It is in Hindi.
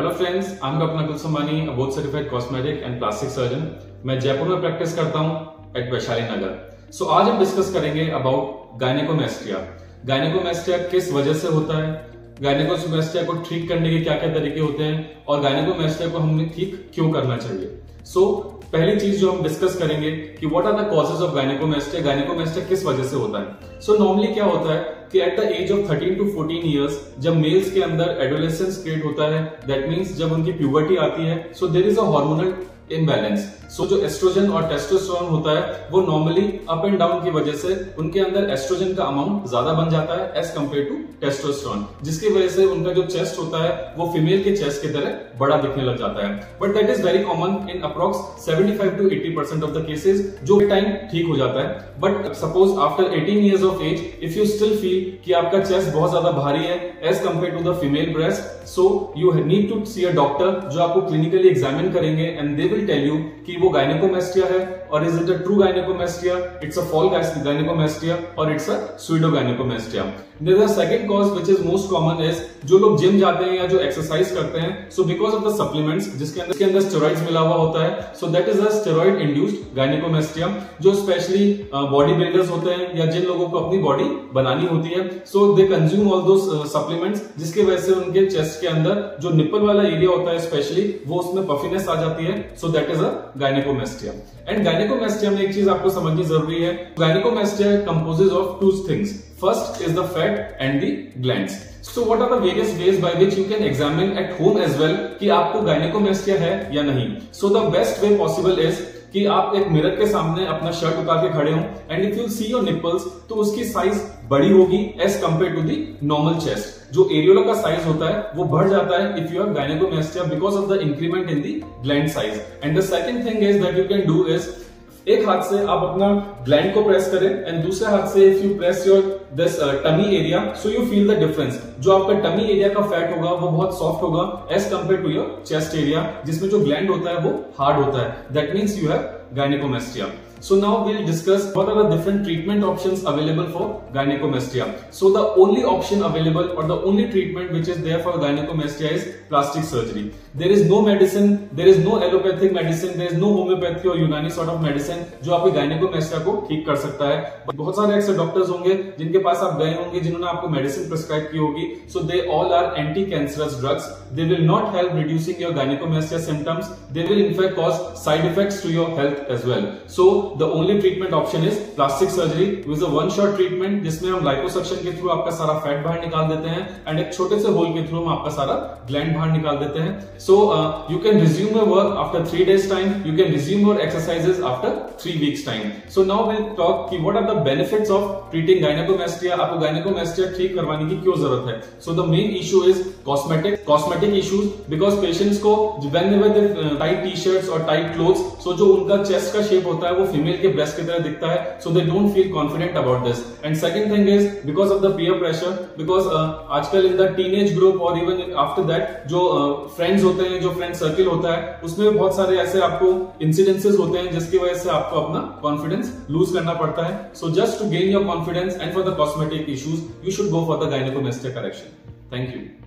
Hello friends I am doctor Nakul Sambani board certified cosmetic and plastic surgeon मैं जयपुर में प्रैक्टिस करता हूँ एट वैशाली नगर. सो आज हम डिस्कस करेंगे अबाउट गायनेकोमेस्ट्रिया गायनेकोमेस्ट्रिया किस वजह से होता है? गायनेकोमेस्ट्रिया को ठीक करने के क्या क्या तरीके होते हैं? और गायनेकोमेस्ट्रिया को हमें ठीक क्यों करना चाहिए? सो पहली चीज़ जो हम डिस्कस करेंगे कि what are the causes of gynecomastia gynecomastia किस वजह से होता है? सो नॉर्मली क्या होता है? कि at the age of 13 to 14 years जब मेल्स के अंदर एडोलेसेंस क्रिएट होता है दैट मीन्स जब उनकी प्यूबर्टी आती है so there is a hormonal imbalance so जो एस्ट्रोजन और टेस्टोस्टेरोन होता है, वो नॉर्मली अप एंड डाउन की वजह से उनके अंदर एस्ट्रोजन का अमाउंट ज़्यादा बन जाता है एज कंपेयर टू टेस्टोस्टेरोन जिसकी वजह से उनका जो चेस्ट होता है, वो फीमेल के चेस्ट की तरह बड़ा दिखने लग जाता है। But that is very common in approx 75 to 80 percent of the cases जो टाइम ठीक हो जाता है। But suppose after 18 years of age if you still feel कि आपका चेस्ट बहुत ज़्यादा भारी है as compare to the female breast so you need to see a doctor जो आपको क्लिनिकली एग्जामिन करेंगे and they will tell you कि वो गायनेकोमेस्टिया है और is it a true gynecomastia it's a false gynecomastia और it's a pseudo gynecomastia there second cause which is most common is जो लोग जिम जाते हैं या जो एक्सरसाइज करते हैं so because of the supplements जिसके अंदर के अंदर स्टेरॉइड्स मिला हुआ होता है so that is a steroid induced gynaecomastia जो स्पेशली बॉडी बिल्डर्स होते हैं या जिन लोगों को अपनी बॉडी बनानी होती है so they consume all those supplements जिसकी वजह से उनके चेस्ट के अंदर जो निप्पल वाला एरिया होता है स्पेशली वो उसमें पफिनेस आ जाती है so that is a gynecomastia and gynecomastia में एक चीज़ आपको समझनी ज़रूरी है। Gynecomastia composes of two things first is the fat and the glands so what are the various ways by which you can examine at home as well कि आपको गायनेकोमेस्टिया है या नहीं? So the best way possible is कि आप एक मिरर के सामने अपना शर्ट उतार के खड़े हो and if you see your nipples तो उसकी साइज़ बड़ी होगी as compare to the normal chest जो एरियोला का साइज़ होता है, वो बढ़ जाता है if you have because of the increment in the gland size and the second thing is that you can do is एक हाथ से आप अपना ग्लैंड को प्रेस करें एंड दूसरे हाथ से if you press your this tummy area so you feel the difference जो आपका टमी एरिया का फैट होगा, वो बहुत सॉफ्ट होगा as compare to your chest area जिसमें जो ग्लैंड होता है, वो हार्ड होता है. That means you have gynecomastia So now we'll discuss what are the different treatment options available for gynecomastia. So the only option available or the only treatment which is there for gynecomastia is plastic surgery. There is no medicine, there is no allopathic medicine, there is no homeopathy or Unani sort of medicine जो आपके gynecomastia को ठीक कर सकता है बहुत सारे ऐसे डॉक्टर्स होंगे जिनके पास आप गए होंगे जिन्होंने आपको मेडिसिन प्रिस्क्राइब की होगी they all are anti cancerous drugs they will not help reducing your gynecomastia symptoms they will in fact cause side effects to your health as well the only treatment option is plastic surgery which a one shot treatment जिसमें हम लाइपोसक्शन के थ्रू आपका सारा फैट बाहर निकाल देते हैं एंड एक छोटे से होल के थ्रू हम आपका सारा ग्लैंड बाहर निकाल देते हैं। So you can resume your work after three days time you can resume your exercises after three weeks time so now will talk की what are the benefits of treating gynecomastia आपको गायनेकोमेस्टिया ठीक करवाने की क्यों ज़रूरत है? So the main issue is cosmetic cosmetic issues because patients को वेन टाइट टी शर्ट्स और टाइट क्लोथ्स सो जो उनका चेस्ट का शेप होता है वो फीमेल के ब्रेस्ट की तरह दिखता है so they don't feel confident about this and second thing is because of the peer pressure because आजकल इन द टीनेज ग्रुप और इवन आफ्टर दैट जो फ्रेंड्स uh, होते हैं जो फ्रेंड सर्किल होता है उसमें भी बहुत सारे ऐसे आपको इंसिडेंसेस होते हैं जिसकी वजह से आपको अपना कॉन्फिडेंस लूज करना पड़ता है. So just to gain your confidence and for the cosmetic issues you should go for the gynecomastic correction thank you